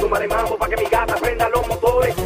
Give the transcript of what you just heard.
Tomaré mambo para que mi gata prenda los motores.